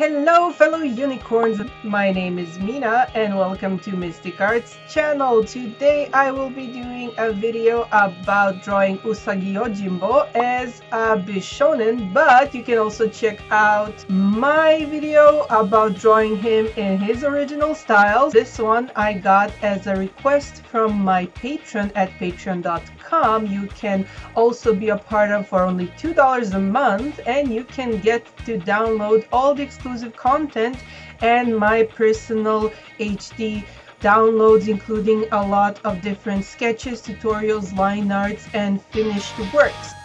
Hello fellow unicorns, my name is Mina and welcome to Mistiqarts channel. Today I will be doing a video about drawing Usagi Yojimbo as a Bishonen but you can also check out my video about drawing him in his original style. This one I got as a request from my patron at patreon.com. You can also be a part of for only $2 a month and you can get to download all the exclusive exclusive content and my personal HD downloads including a lot of different sketches, tutorials, line arts, and finished works.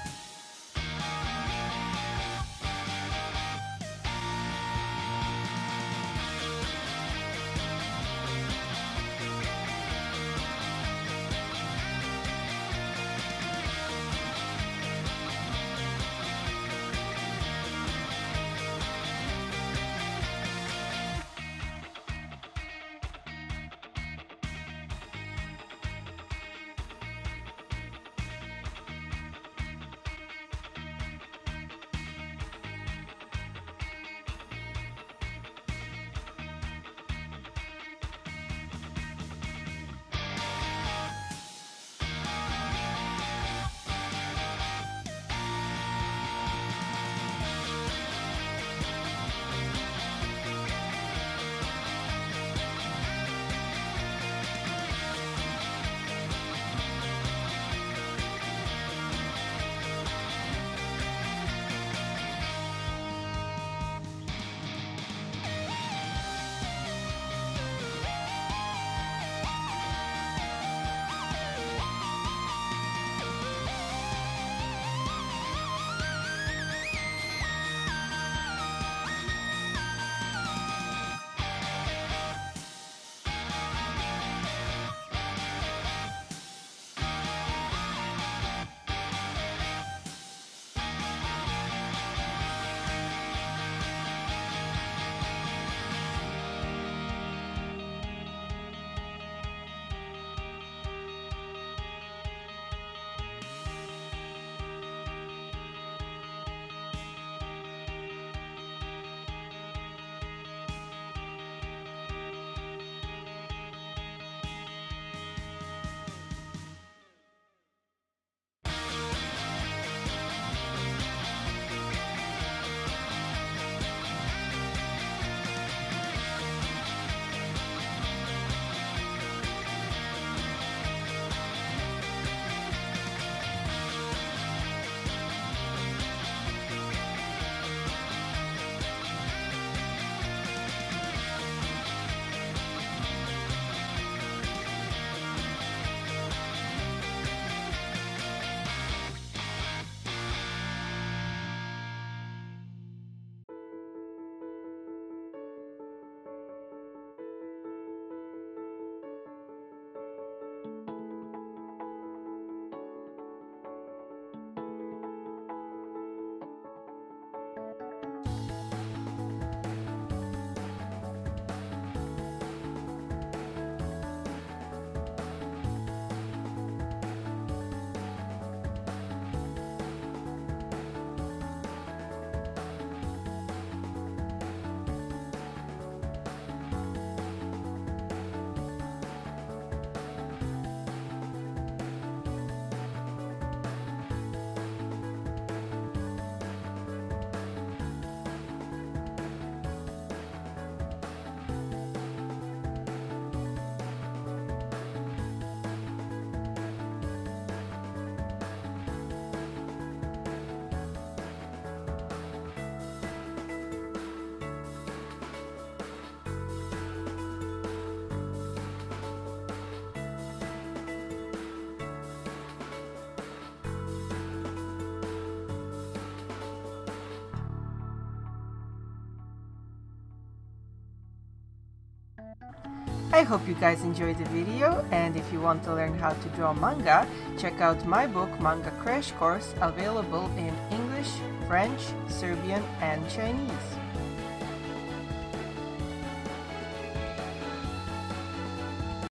I hope you guys enjoyed the video and if you want to learn how to draw manga, check out my book Manga Crash Course available in English, French, Serbian and Chinese.